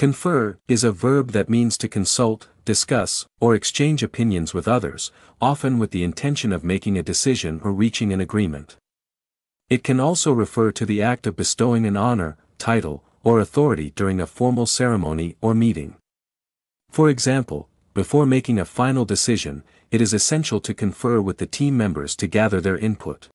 Confer is a verb that means to consult, discuss, or exchange opinions with others, often with the intention of making a decision or reaching an agreement. It can also refer to the act of bestowing an honor, title, or authority during a formal ceremony or meeting. For example, before making a final decision, it is essential to confer with the team members to gather their input.